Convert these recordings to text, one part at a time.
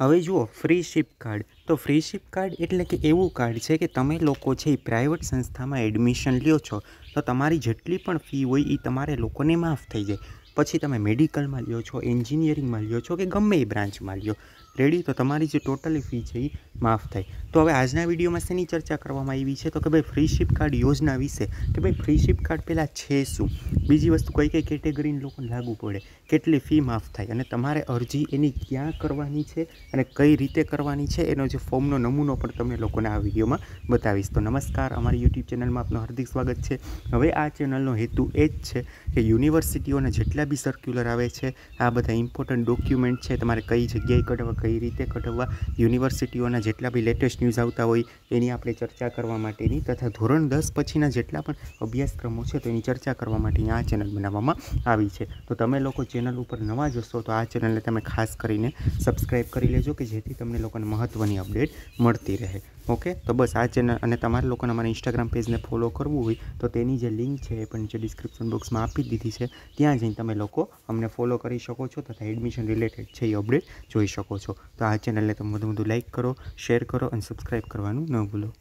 હવે જુઓ freeship card તો ફ્રી શિપ કાર્ડ એટલે કે એવું કાર્ડ છે કે તમે લોકો છે એ પ્રાઇવેટ સંસ્થામાં એડમિશન લ્યો છો, તો તમારી જેટલી પણ ફી હોય એ તમારે લોકોને માફ થઈ જાય. પછી તમે મેડિકલમાં લ્યો છો એન્જિનિયરિંગમાં લ્યો છો કે ગમે એ બ્રાન્ચમાં લ્યો. રેડી? તો તમારી જે ટોટલી ફી છે એ માફ થાય. તો હવે આજના વિડીયોમાં શેની ચર્ચા કરવામાં આવી છે? તો કે ભાઈ ફ્રી શિપ યોજના વિશે. કે ભાઈ ફ્રી શિપ કાર્ડ પહેલાં છે શું? બીજી વસ્તુ કઈ કઈ કેટેગરીને લોકોને લાગુ પડે? કેટલી ફી માફ થાય? અને તમારે અરજી એની ક્યાં કરવાની છે? અને કઈ રીતે કરવાની છે? એનો જે ફોર્મનો નમૂનો પણ તમને લોકોને આ વિડીયોમાં બતાવીશ. તો નમસ્કાર, અમારી યુટ્યુબ ચેનલમાં આપનું હાર્દિક સ્વાગત છે. હવે આ ચેનલનો હેતુ એ જ છે કે યુનિવર્સિટીઓના જેટલા બી સર્ક્યુલર આવે છે, આ બધા ઇમ્પોર્ટન્ટ ડોક્યુમેન્ટ છે, તમારે કઈ જગ્યાએ કઢાવવા કઈ રીતે કઢાવવા, યુનિવર્સિટીઓના જેટલા બી લેટેસ્ટ ન્યૂઝ આવતા હોય, એની આપણે ચર્ચા કરવા માટેની તથા ધોરણ દસ પછીના જેટલા પણ અભ્યાસક્રમો છે, તો એની ચર્ચા કરવા માટેની આ ચેનલ બનાવવામાં આવી છે. તો તમે લોકો ચેનલ ઉપર નવા જશો તો આ ચેનલને તમે ખાસ કરીને સબસ્ક્રાઈબ કરી લેજો, કે જેથી તમને લોકોને મહત્ત્વની અપડેટ મળતી રહે. ઓકે? તો બસ આ ચેનલ અને તમારા લોકોને અમારા ઇન્સ્ટાગ્રામ પેજને ફોલો કરવું હોય, તો તેની જે લિંક છે એ પણ જે ડિસ્ક્રિપ્શન બોક્સમાં આપી દીધી છે. ત્યાં જઈને તમે લોકો અમને ફોલો કરી શકો છો તથા એડમિશન રિલેટેડ છે એ અપડેટ જોઈ શકો છો. તો આ ચેનલને તમે વધુ વધુ લાઇક કરો શેર કરો અને સબસ્ક્રાઈબ કરવાનું ન ભૂલો.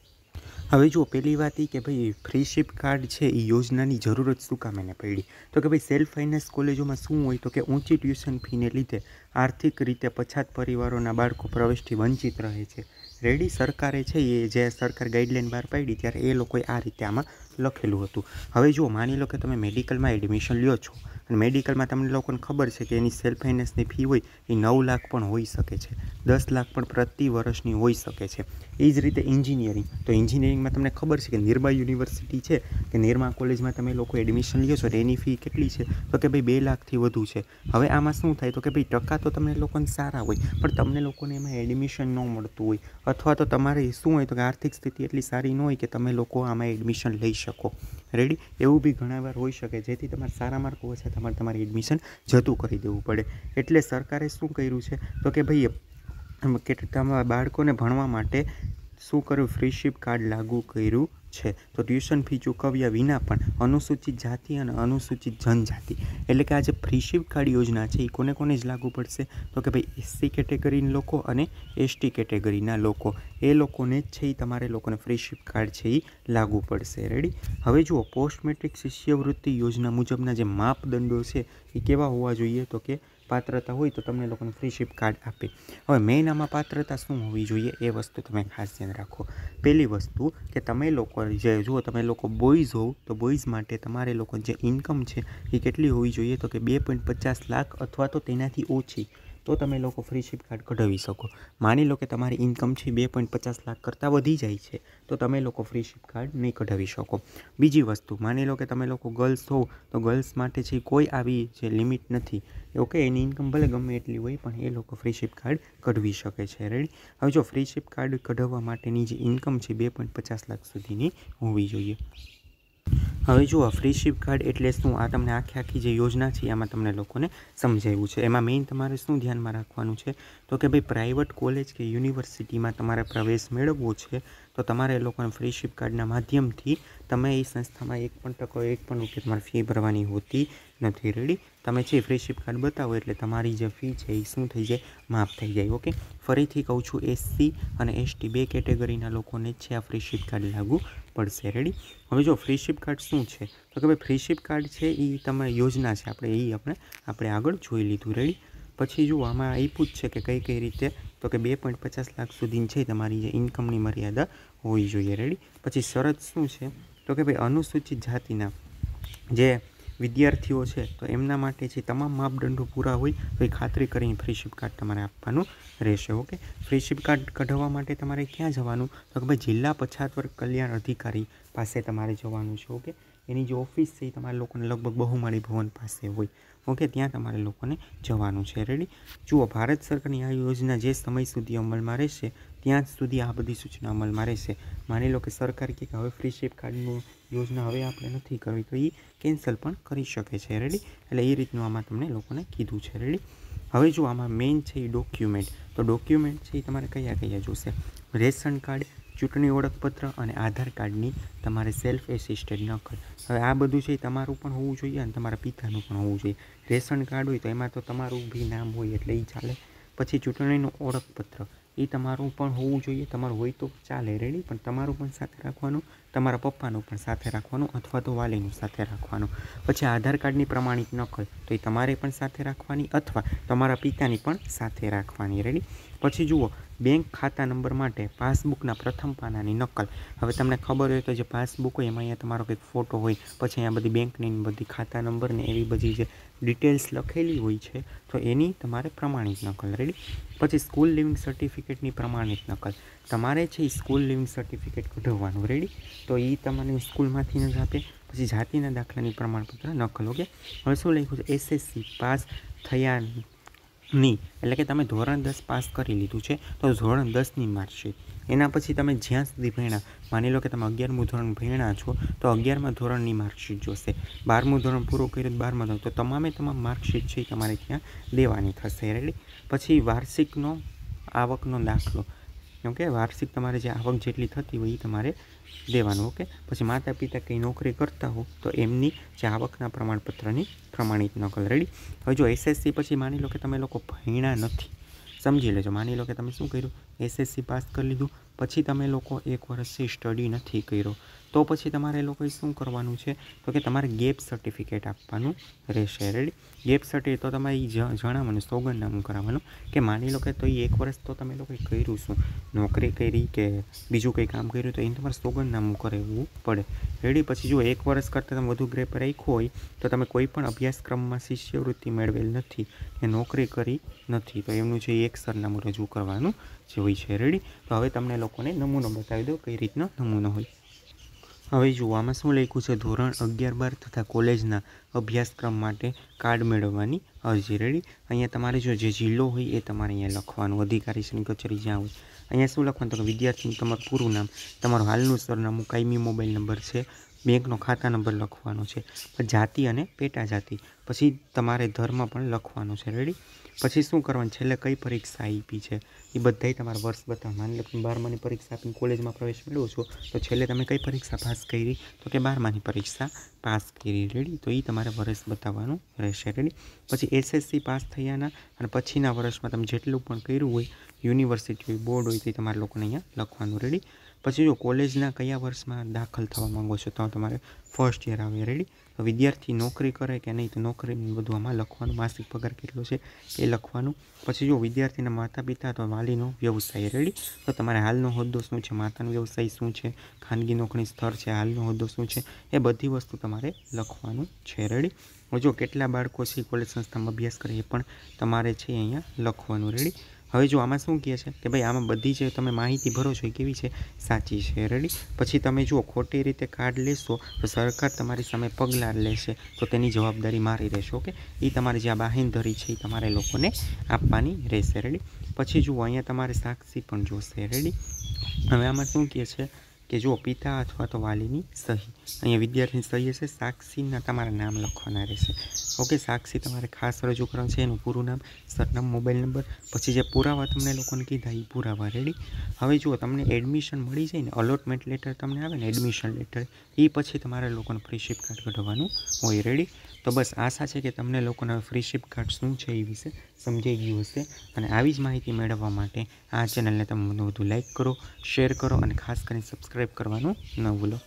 હવે જુઓ પહેલી વાત એ કે ભાઈ ફ્રી શિપ કાર્ડ છે એ યોજનાની જરૂરત શું કામ એને પડી? તો કે ભાઈ સેલ્ફ ફાઇનાન્સ કોલેજોમાં શું હોય? તો કે ઊંચી ટ્યુશન ફીને લીધે આર્થિક રીતે પછાત પરિવારોના બાળકો પ્રવેશથી વંચિત રહે છે. રેડી સરકારે છે એ જે સરકાર ગાઈડલાઈન બહાર પાડી ત્યારે એ લોકોએ આ રીતે આમાં લખેલું હતું. હવે જુઓ, માની લો કે તમે મેડિકલમાં એડમિશન લ્યો છો અને મેડિકલમાં તમને લોકોને ખબર છે કે એની સેલ્ફ ફાઇનાન્સની ફી હોય, એ નવ લાખ પણ હોઈ શકે છે. દસ લાખ પણ પ્રતિ વર્ષની હોઈ શકે છે. એ જ રીતે એન્જિનિયરિંગ તો એન્જિનિયરિંગમાં તમને ખબર છે કે નિર્મા યુનિવર્સિટી છે કે નિર્મા કોલેજમાં તમે લોકો એડમિશન લ્યો છો એની ફી કેટલી છે? તો કે ભાઈ બે લાખથી વધુ છે. હવે આમાં શું થાય? તો કે ભાઈ ટકા તો તમને લોકોને સારા હોય, પણ તમને લોકોને એમાં એડમિશન ન મળતું હોય. અથવા તો તમારે શું હોય? તો કે આર્થિક સ્થિતિ એટલી સારી ન હોય કે તમે લોકો આમાં એડમિશન લઈ શકો. રેડી? એવું બી ઘણા વાર હોઈ શકે. જેથી તમારે સારા માર્ક ઓછા તમારે તમારે એડમિશન જતું કરી દેવું પડે. એટલે સરકારે શું કર્યું છે? તો કે ભાઈ કે તમારા બાળકોને ભણવા માટે શું કર્યું? ફ્રીશીપ કાર્ડ લાગુ કર્યું. છે. તો ટ્યુશન ફી ચૂકવ્યા વિના પણ અનુસૂચિત જાતિ અને અનુસૂચિત જનજાતિ, એટલે કે આ જે ફ્રી શિપ કાર્ડ યોજના છે એ કોને કોને જ લાગુ પડશે? તો કે ભાઈ એસસી કેટેગરીના લોકો અને એસટી કેટેગરીના લોકો, એ લોકોને જ છે એ તમારે લોકોને ફ્રી શિપ કાર્ડ છે એ લાગુ પડશે. રેડી હવે જુઓ પોસ્ટ મેટ્રિક શિષ્યવૃત્તિ યોજના મુજબના જે માપદંડો છે એ કેવા હોવા જોઈએ? તો કે પાત્રતા હોય તો તમને લોકોને ફ્રી શિપ કાર્ડ આપે. હવે મેઇન આમાં પાત્રતા શું હોવી જોઈએ એ વસ્તુ તમે ખાસ ધ્યાન રાખો. પહેલી વસ્તુ કે તમે લોકો જે જુઓ તમે લોકો બોયઝ હોવ તો બોયઝ માટે તમારે લોકો જે ઇન્કમ છે એ કેટલી હોવી જોઈએ તો કે બે પોઈન્ટ પચાસ લાખ અથવા તો તેનાથી ઓછી. તો તમે લોકો ફ્રી શિપ કાર્ડ કઢાવી શકો. માની લો કે તમારી ઇન્કમ છે બે પોઈન્ટ પચાસ લાખ કરતાં વધી જાય છે, તો તમે લોકો ફ્રી શિપ કાર્ડ નહીં કઢાવી શકો. બીજી વસ્તુ, માની લો કે તમે લોકો ગર્લ્સ હો તો ગર્લ્સ માટે છે કોઈ આવી જે લિમિટ નથી ઓકે એની ઇન્કમ ભલે ગમે એટલી હોય, પણ એ લોકો ફ્રી શિપ કાર્ડ કઢવી શકે છે. રેડી હવે જો ફ્રી શિપ કાર્ડ કઢાવવા માટેની જે ઇન્કમ છે, બે પોઈન્ટ પચાસ લાખ સુધીની હોવી જોઈએ. હવે જુઓ ફ્રી શિપ કાર્ડ એટલે શું? આ તમને આખી આખી જે યોજના છે, એમાં તમને લોકોને સમજાવ્યું છે. એમાં મેઇન તમારે શું ધ્યાનમાં રાખવાનું છે? તો કે ભાઈ પ્રાઇવેટ કોલેજ કે યુનિવર્સિટીમાં તમારે પ્રવેશ મેળવવો છે, તો તમારે એ લોકોને ફ્રી શિપ કાર્ડના માધ્યમથી તમે એ સંસ્થામાં એક પણ ટકો, એક પણ રૂપિયા તમારે ફી ભરવાની હોતી નથી. રેડી તમે છે ફ્રી શિપ કાર્ડ બતાવો એટલે તમારી જે ફી છે એ શું થઈ જાય? માફ થઈ જાય ઓકે ફરીથી કહું છું એસસી અને એસટી બે કેટેગરીના લોકોને જ છે આ ફ્રી શિપ કાર્ડ લાગુ પડશે. રેડી હવે જો ફ્રી શિપ કાર્ડ શું છે? તો કે ભાઈ ફ્રી શિપ કાર્ડ છે એ તમે યોજના છે. આપણે એ આપણે આપણે આગળ જોઈ લીધું. રેડી પછી જુઓ, આમાં આપ્યું જ છે કે કઈ કઈ રીતે, તો કે બે પોઈન્ટ પચાસ લાખ સુધીની છે તમારી જે ઇન્કમની મર્યાદા હોવી જોઈએ. રેડી પછી શરત શું છે? તો કે ભાઈ, અનુસૂચિત જાતિના જે વિદ્યાર્થીઓ છે, તો એમના માટે જે તમામ માપદંડો પૂરા હોય, તો એ ખાતરી કરીને ફ્રી શિપ કાર્ડ તમારે આપવાનું રહેશે ઓકે ફ્રી શિપ કાર્ડ કઢાવવા માટે તમારે ક્યાં જવાનું? તો કે ભાઈ જિલ્લા પછાત વર્ગ કલ્યાણ અધિકારી પાસે તમારે જવાનું છે ઓકે એની જે ઓફિસ છે એ તમારે લોકોને લગભગ બહુમાળી ભવન પાસે હોય ઓકે ત્યાં તમારે લોકોને જવાનું છે રેડી જુઓ, ભારત સરકારની આ યોજના જે સમય સુધી અમલમાં રહેશે, ત્યાં સુધી આ બધી સૂચના અમલમાં રહેશે. માની લો કે સરકાર કે હવે ફ્રી શિપ કાર્ડનું યોજના હવે આપણે નથી કરવી, તો એ કેન્સલ પણ કરી શકે છે. રેડી એટલે એ રીતનું આમાં તમને લોકોને કીધું છે. રેડી હવે જો આમાં મેઇન છે એ ડોક્યુમેન્ટ તો ડોક્યુમેન્ટ છે એ તમારે કયા કયા જોશે? રેશન કાર્ડ, ચૂંટણી ઓળખપત્ર અને આધાર કાર્ડની તમારે સેલ્ફ એસિસ્ટેડ નકલ. હવે આ બધું છે તમારું પણ હોવું જોઈએ અને તમારા પિતાનું પણ હોવું જોઈએ. રેશન કાર્ડ હોય તો એમાં તો તમારું બી નામ હોય એટલે એ ચાલે. પછી ચૂંટણીનું ઓળખપત્ર. એ તમારું પણ હોવું જોઈએ. તમારું હોય તો ચાલે રેડી, પણ તમારું પણ સાથે રાખવાનું, તમારા પપ્પાનું પણ સાથે રાખવાનું અથવા તો વાલીનું સાથે રાખવાનું. પછી આધાર કાર્ડની પ્રમાણિત નકલ, તો એ તમારે પણ સાથે રાખવાની અથવા તમારા પિતાની પણ સાથે રાખવાની. રેડી? પછી જુઓ બેંક ખાતા નંબર માટે પાસબુકના પ્રથમ પાનાની નકલ. હવે તમને ખબર હોય તો જે પાસબુક હોય, એમાં અહીંયા તમારો કંઈક ફોટો હોય, પછી અહીંયા બધી બેંકની બધી ખાતા નંબર ને એવી બધી જે ડિટેલ્સ લખેલી હોય છે, તો એની તમારે પ્રમાણિત નકલ. રેડી પછી સ્કૂલ લિવિંગ સર્ટિફિકેટની પ્રમાણિત નકલ. તમારે છે એ સ્કૂલ લિવિંગ સર્ટિફિકેટ કઢાવવાનું. રેડી તો એ તમારે સ્કૂલમાંથી જ આપે, પછી જાતિના દાખલાની પ્રમાણપત્ર નકલ ઓકે હવે શું લખ્યું છે? એસએસસી પાસ થયા ની, એટલે કે તમે ધોરણ દસ પાસ કરી લીધું છે, તો ધોરણ દસની માર્કશીટ એના પછી તમે જ્યાં સુધી ભણ્યા, માની લો કે તમે અગિયારમું ધોરણ ભણ્યા છો, તો અગિયારમાં ધોરણની માર્કશીટ જોશે. બારમું ધોરણ પૂરું કર્યું બારમા ધોરણ, તો તમામે તમામ માર્કશીટ છે તમારે ત્યાં દેવાની થશે. રેડી પછી વાર્ષિકનો આવકનો દાખલો. કેમ કે વાર્ષિક તમારે જે આવક જેટલી થતી હોય એ તમારે દેવાનું ઓકે પછી માતા પિતા કંઈ નોકરી કરતા હો તો એમની જે આવકના પ્રમાણપત્રની પ્રમાણિત નકલ રેડી હવે જો એસએસસી પછી માની લો કે તમે લોકો ભણ્યા નથી, સમજી લેજો, માની લો કે તમે શું કર્યું? એસએસસી પાસ કરી લીધું. પછી તમે લોકો એક વર્ષથી સ્ટડી નથી કર્યો. તો પછી તમારે લોકોએ શું કરવાનું છે? તો કે તમારે ગેપ સર્ટિફિકેટ આપવાનું રહેશે. રેડી ગેપ સર્ટિફિકેટ તો તમારે જણાવવાનું, સોગંદનામું કરાવવાનું કે માની લો કે તો એ એક વર્ષ તો તમે લોકોએ કર્યું શું? નોકરી કરી કે બીજું કંઈ કામ કર્યું તો એને તમારે સોગંદનામું કરાવવું પડે. રેડી પછી જો એક વર્ષ કરતાં તમે વધુ ગ્રેપ રાખ્યો હોય તો તમે કોઈ પણ અભ્યાસક્રમમાં શિષ્યવૃત્તિ મેળવેલ નથી કે નોકરી કરી નથી. તો એમનું જે એક સરનામું રજૂ કરવાનું જે હોય છે રેડી તો હવે તમને લોકોને નમૂનો બતાવી દો કઈ રીતનો નમૂનો હોય. હવે જુઓ આમાં શું લખ્યું છે? ધોરણ અગિયાર બાર તથા કોલેજના અભ્યાસક્રમ માટે કાર્ડ મેળવવાની અરજી. રેડી અહીંયા તમારે જો જે જિલ્લો હોય એ તમારે અહીંયા લખવાનું. અધિકારીશ્રીની કચેરી જ્યાં હોય. અહીંયા શું લખવાનું? તો કે વિદ્યાર્થીનું તમારું પૂરું નામ, તમારું હાલનું સરનામું, કાયમી મોબાઈલ નંબર છે, બેંકનો ખાતા નંબર લખવાનો છે. જાતિ અને પેટા જાતિ પછી તમારે ધર્મ પણ લખવાનું છે. રેડી પછી શું કરવાનું? છેલ્લે કઈ પરીક્ષા આપી છે? એ બધાય તમારે વર્ષ બતાવવા માની લો બારમાની પરીક્ષા આપીને કોલેજમાં પ્રવેશ મેળવો છો, તો છેલ્લે તમે કઈ પરીક્ષા પાસ કરી? તો કે બારમાની પરીક્ષા પાસ કરી. રેડી તો એ તમારે વર્ષ બતાવવાનું રહેશે. રેડી પછી એસએસસી પાસ થયાના અને પછીના વર્ષમાં તમે જેટલું પણ કર્યું હોય યુનિવર્સિટી હોય બોર્ડ હોય તે તમારે લોકોને અહીંયા લખવાનું. રેડી પછી જો કોલેજના કયા વર્ષમાં દાખલ થવા માગો છો, તો તમારે ફર્સ્ટ યર આવે. રેડી વિદ્યાર્થી નોકરી કરે કે નહીં, તો નોકરી બધું આમાં લખવાનું, માસિક પગાર કેટલો છે એ લખવાનું. પછી જો વિદ્યાર્થીના માતા પિતા અથવા વાલીનો વ્યવસાય રેડી તો તમારે હાલનો હોદ્દો શું છે? માતાનો વ્યવસાય શું છે? ખાનગી નોકરી સ્થળ છે, હાલનો હોદ્દો શું છે? એ બધી વસ્તુ તમારે લખવાનું છે રેડી જો કેટલા બાળકો છે કોલેજ સંસ્થામાં અભ્યાસ કરે એ પણ તમારે છે અહીંયા લખવાનું રેડી હવે જો આમાં શું કહે છે કે ભાઈ આમાં બધી જે તમે માહિતી ભરો છો એ કેવી છે? સાચી છે. રેડી પછી તમે જુઓ, ખોટી રીતે કાર્ડ લેશો તો સરકાર તમારી સામે પગલાં લેશે તો તેની જવાબદારી મારી રહેશે, ઓકે? એ તમારી જે આ બાહેંધરી છે એ તમારે લોકોને આપવાની રહેશે. રેડી પછી જુઓ, અહીંયા તમારે સાક્ષી પણ જોશે. રેડી હવે આમાં શું કહે છે? કે જો પિતા અથવા તો વાલીની સહી. અહીંયા વિદ્યાર્થીની સહી હશે, સાક્ષીના તમારા નામ લખવાના રહેશે. ઓકે, સાક્ષી તમારે ખાસ રજૂ કરવાનું છે, એનું પૂરું નામ સરનામ મોબાઈલ નંબર, પછી જે પુરાવા તમને લોકોને કીધા એ પુરાવા રેડી હવે જુઓ, તમને એડમિશન મળી જાય ને અલોટમેન્ટ લેટર તમને આવે ને એડમિશન લેટર એ પછી તમારે લોકોને ફ્રી શિપ કાર્ડ કઢાવવાનું હોય રેડી તો બસ, આશા છે કે તમને લોકોને ફ્રી શિપ કાર્ડ શું છે એ વિશે સમજાઈ ગયું હશે. અને આવી જ માહિતી મેળવવા માટે આ ચેનલને તમે વધુ લાઇક કરો શેર કરો, અને ખાસ કરીને સબસ્ક્રાઈબ કરવાનું ન ભૂલો.